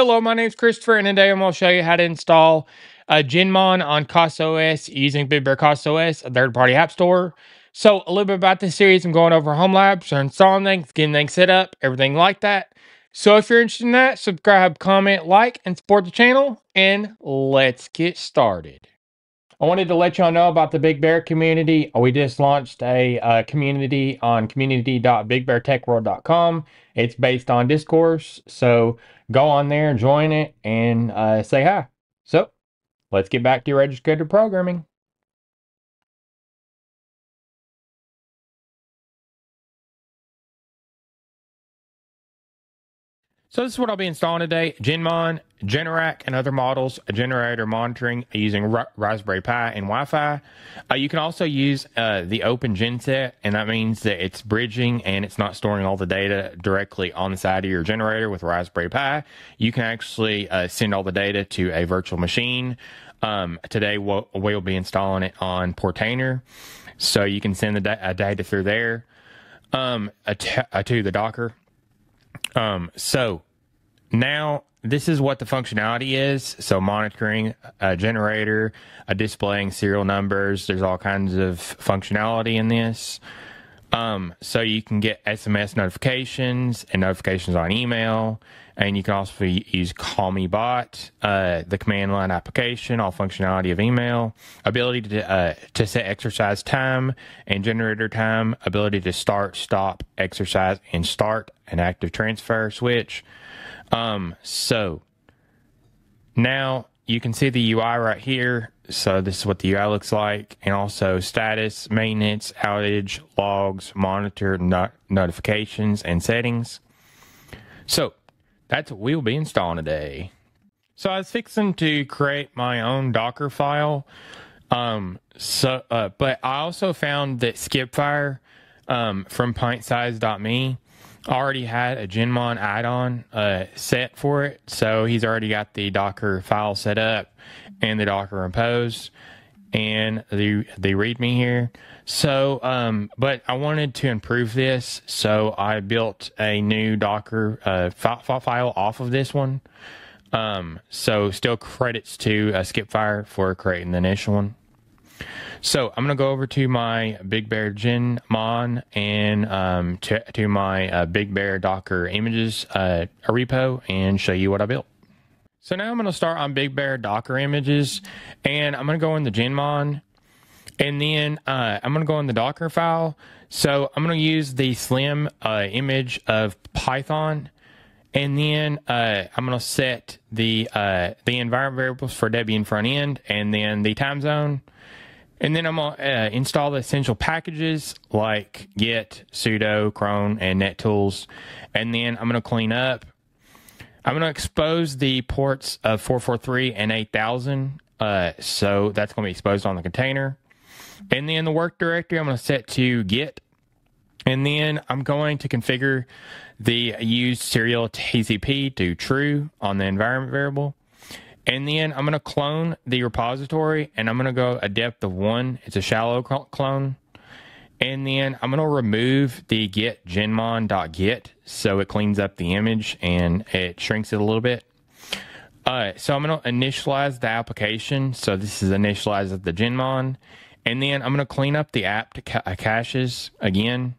Hello, my name is Christopher, and today I'm going to show you how to install a Genmon on CasaOS using Big Bear CasaOS, a third-party app store. So, a little bit about this series, I'm going over home labs, installing things, getting things set up, everything like that. So, if you're interested in that, subscribe, comment, like, and support the channel, and let's get started. I wanted to let y'all know about the Big Bear community. We just launched a uh, community on community.bigbeartechworld.com. It's based on discourse, so go on there, join it, and uh, say hi. So, let's get back to your registered programming. So this is what I'll be installing today. Genmon, Generac, and other models, a generator monitoring using Raspberry Pi and Wi-Fi. Uh, you can also use uh, the Open Genset, and that means that it's bridging and it's not storing all the data directly on the side of your generator with Raspberry Pi. You can actually uh, send all the data to a virtual machine. Um, today we'll, we'll, be installing it on Portainer, so you can send the da data through there um, to the Docker. Um, so now this is what the functionality is. So monitoring a generator, a displaying serial numbers. There's all kinds of functionality in this. Um, so you can get SMS notifications and notifications on email, and you can also use Call Me Bot, uh, the command line application, all functionality of email, ability to uh, to set exercise time and generator time, ability to start, stop, exercise, and start an active transfer switch. Um, so now you can see the UI right here. So this is what the UI looks like, and also status, maintenance, outage, logs, monitor, not notifications, and settings. So that's what we'll be installing today. So I was fixing to create my own Docker file. Um, so, uh, but I also found that Skipfire um, from pintsize.me already had a Genmon add-on uh, set for it, so he's already got the Docker file set up and the Docker Compose and the the README here. So, um, but I wanted to improve this, so I built a new Docker uh, file, file off of this one. Um, so still credits to uh, Skipfire for creating the initial one. So I'm to go over to my Big Bear Genmon and um, to, to, my uh, Big Bear Docker images uh, repo and show you what I built. So now I'm going to start on Big Bear Docker images and I'm going to go in the Genmon and then uh, I'm going to go in the Docker file. So I'm going to use the slim uh, image of Python and then uh, I'm going to set the uh, the environment variables for Debian front end and then the time zone. And then I'm going to uh, install the essential packages like Git, sudo, cron, and NetTools. And then I'm going to clean up. I'm going to expose the ports of 443 and 8000. Uh, so that's going to be exposed on the container. And then the work directory, I'm going to set to Git. And then I'm going to configure the use serial TCP to true on the environment variable. And then I'm going to clone the repository and I'm going to go a depth of one. It's a shallow clone. And then I'm going to remove the get genmon.get so it cleans up the image and it shrinks it a little bit. Uh, so I'm going to initialize the application. So this is initialized at the genmon. And then I'm going to clean up the app to ca caches again.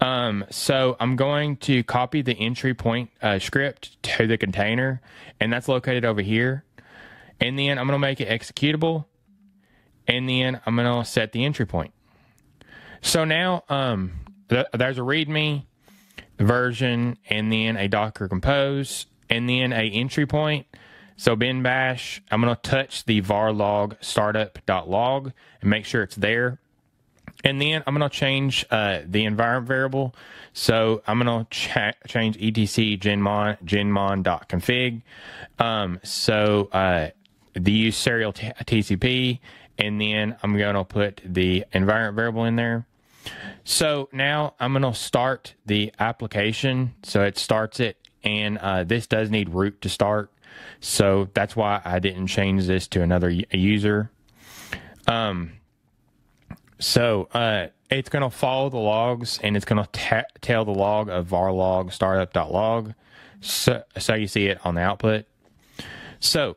Um, so I'm going to copy the entry point uh, script to the container, and that's located over here. And then I'm going to make it executable, and then I'm going to set the entry point. So now um, th there's a README version, and then a Docker Compose, and then a entry point. So bin bash, I'm going to touch the var log startup.log and make sure it's there. And then I'm going to change uh, the environment variable. So I'm going to ch change etc genmon genmon.config. Um, so uh, the use serial TCP, and then I'm going to put the environment variable in there. So now I'm going to start the application. So it starts it, and uh, this does need root to start. So that's why I didn't change this to another user. Um, so uh, it's going to follow the logs and it's going to tell the log of var log startup.log. So, so you see it on the output. So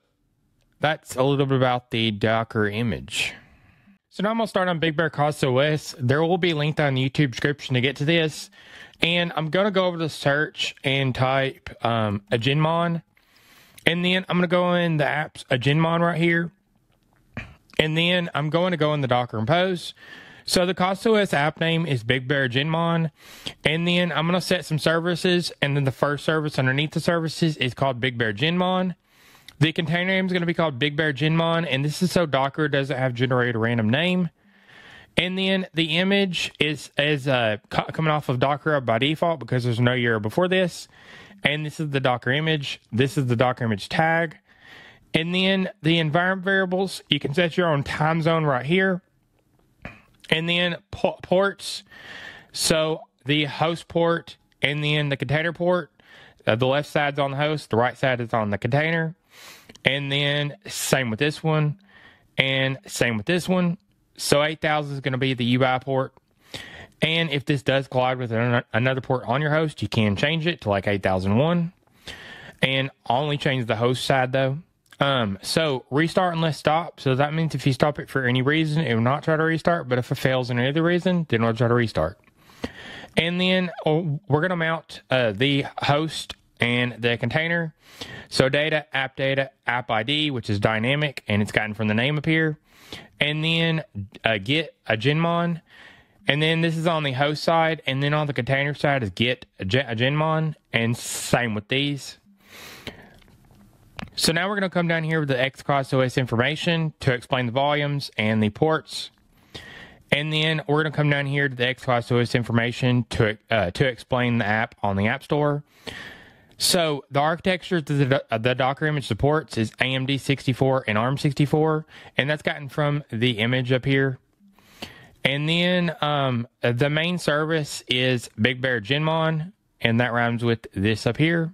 that's a little bit about the Docker image. So now I'm gonna start on Big Bear CasaOS. There will be a linked on the YouTube description to get to this. And I'm gonna go over to search and type um, a Genmon. And then I'm gonna go in the apps, a Genmon right here. And then I'm going to go in the Docker Compose. So the CasaOS app name is Big Bear Genmon. And then I'm going to set some services. And then the first service underneath the services is called Big Bear Genmon. The container name is going to be called Big Bear Genmon. And this is so Docker doesn't have generate a random name. And then the image is is uh, coming off of Docker by default because there's no year before this. And this is the Docker image. This is the Docker image tag. And then the environment variables, you can set your own time zone right here. And then ports. So the host port and then the container port. Uh, the left side's on the host, the right side is on the container. And then same with this one. And same with this one. So 8000 is going to be the UI port. And if this does collide with another port on your host, you can change it to like 8001. And only change the host side though. Um, so restart unless stop. So that means if you stop it for any reason, it will not try to restart. But if it fails in any other reason, then it'll try to restart. And then oh, we're going to mount uh, the host and the container. So data, app data, app ID, which is dynamic and it's gotten from the name up here. And then uh, get a Genmon. And then this is on the host side. And then on the container side is get a, Genmon. And same with these. So now we're going to come down here with the XCasaOS information to explain the volumes and the ports. And then we're going to come down here to the XCasaOS information to, uh, to explain the app on the App Store. So the architecture that the, the, Docker image supports is AMD 64 and ARM 64, and that's gotten from the image up here. And then um, the main service is Big Bear Genmon, and that rhymes with this up here.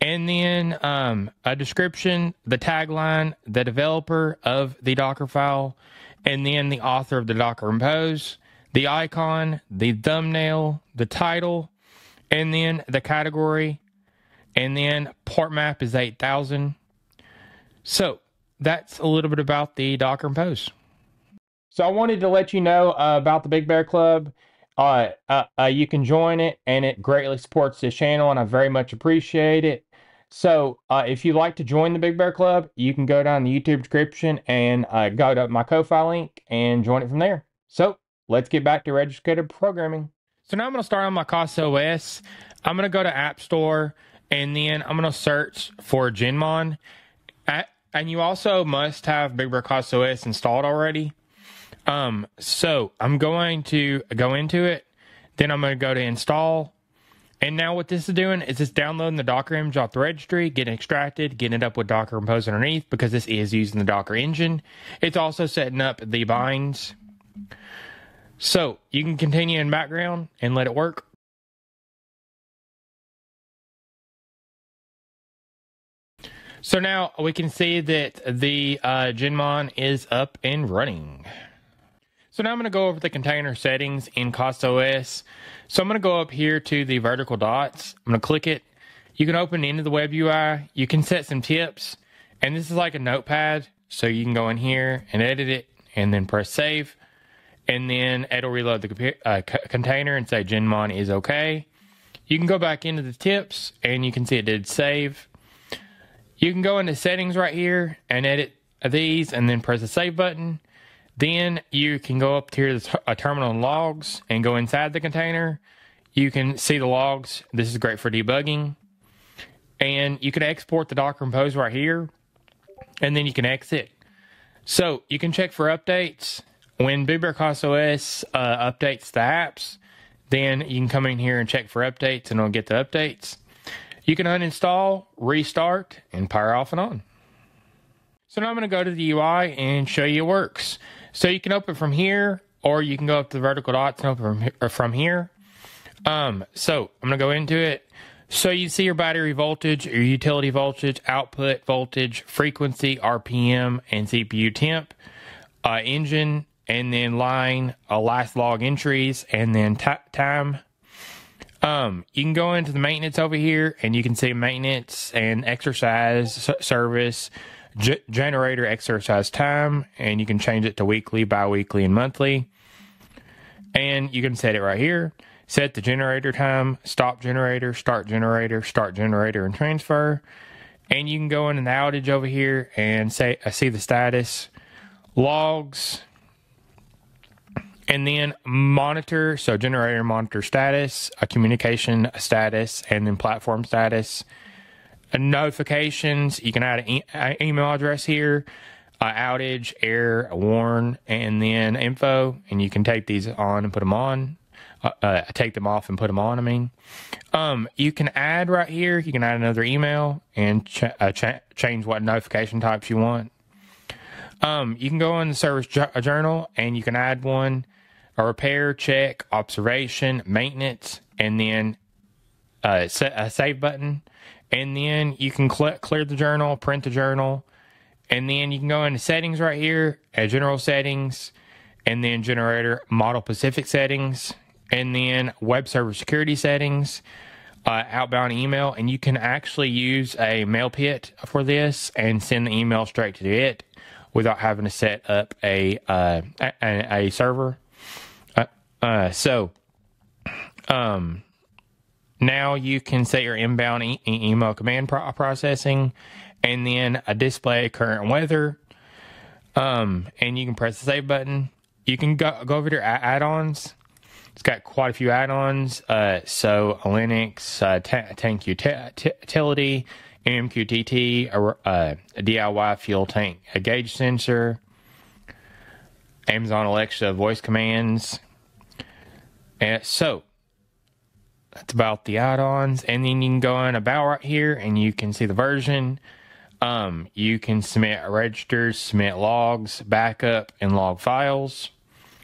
And then um, a description, the tagline, the developer of the Docker file, and then the author of the Docker Compose, the icon, the thumbnail, the title, and then the category, and then port map is 8000. So that's a little bit about the Docker Compose. So I wanted to let you know uh, about the Big Bear Club. Uh, uh, uh, you can join it, and it greatly supports this channel, and I very much appreciate it. So, uh, if you'd like to join the Big Bear Club, you can go down the YouTube description and uh, go to my Ko-Fi link and join it from there. So, let's get back to registered programming. So now I'm going to start on my CasaOS. I'm going to go to App Store and then I'm going to search for Genmon. At, and you also must have Big Bear CasaOS installed already. Um, so I'm going to go into it. Then I'm going to go to install and now what this is doing is it's downloading the Docker image off the registry, getting extracted, getting it up with Docker Compose underneath because this is using the Docker engine. It's also setting up the binds. So you can continue in background and let it work. So now we can see that the uh, Genmon is up and running. So now I'm going to go over the container settings in CasaOS. So I'm going to go up here to the vertical dots. I'm going to click it. You can open into the web UI. You can set some tips. And this is like a notepad. So you can go in here and edit it and then press save. And then it'll reload the uh, container and say Genmon is okay. You can go back into the tips and you can see it did save. You can go into settings right here and edit these and then press the save button. Then you can go up here to a terminal logs and go inside the container. You can see the logs. This is great for debugging. And you can export the Docker Compose right here. And then you can exit. So you can check for updates. When Big Bear CasaOS uh, updates the apps, then you can come in here and check for updates and it'll get the updates. You can uninstall, restart, and power off and on. So now I'm going to go to the UI and show you it works. So you can open from here, or you can go up to the vertical dots and open from, from here. Um, so I'm going to go into it. So you see your battery voltage, your utility voltage, output voltage, frequency, RPM, and CPU temp, uh, engine, and then line, uh, last log entries, and then time. Um, you can go into the maintenance over here and you can see maintenance and exercise service, generator exercise time, and you can change it to weekly, bi weekly, and monthly. And you can set it right here. Set the generator time, stop generator, start generator, start generator, and transfer. And you can go in an outage over here and say, I see the status, logs, and then monitor. So generator monitor status, a communication status, and then platform status. notifications, you can add an e- email address here, uh, outage, error, warn, and then info, and you can take these on and put them on. Uh, uh, take them off and put them on. I mean, um, you can add right here. You can add another email and ch- uh, ch- change what notification types you want. Um, you can go in the service ju- journal and you can add one, a repair, check, observation, maintenance, and then uh, a save button. And then you can cl- clear the journal, print the journal, and then you can go into settings right here, general settings, and then generator model specific settings, and then web server security settings, uh, outbound email, and you can actually use a Mailpit for this and send the email straight to it without having to set up a uh, a, a, server. Uh, uh, so, um, now you can set your inbound e- email command pro- processing, and then a display current weather. Um, and you can press the save button. You can go go over to add-ons it's got quite a few add-ons. Uh, so Linux, uh, tank utility, MQTT, a, a, DIY fuel tank, a gauge sensor, Amazon Alexa voice commands. And so that's about the add-ons. And then you can go on about right here and you can see the version. Um, you can submit registers, submit logs, backup, and log files.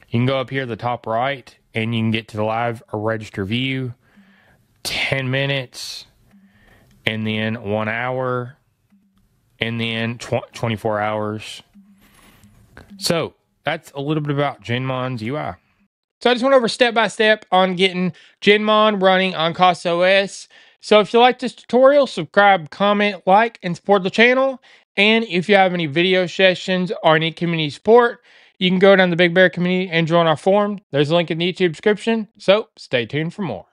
You can go up here to the top right and you can get to the live register view 10 minutes and then one hour and then tw- 24 hours. So that's a little bit about Genmon's UI. So I just went over step by step on getting Genmon running on CasaOS. So if you like this tutorial, subscribe, comment, like, and support the channel. And if you have any video sessions or any community support, you can go down the Big Bear community and join our forum. There's a link in the YouTube description. So stay tuned for more.